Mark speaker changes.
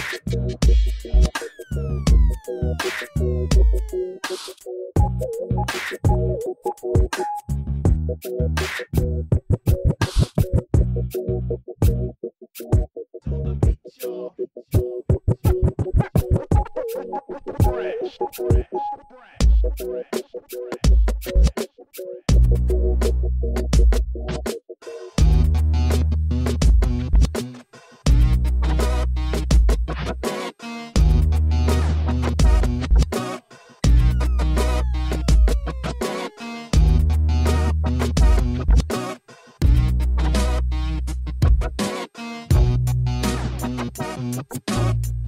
Speaker 1: Fresh, fresh, fresh, fresh, fresh. ポッポッ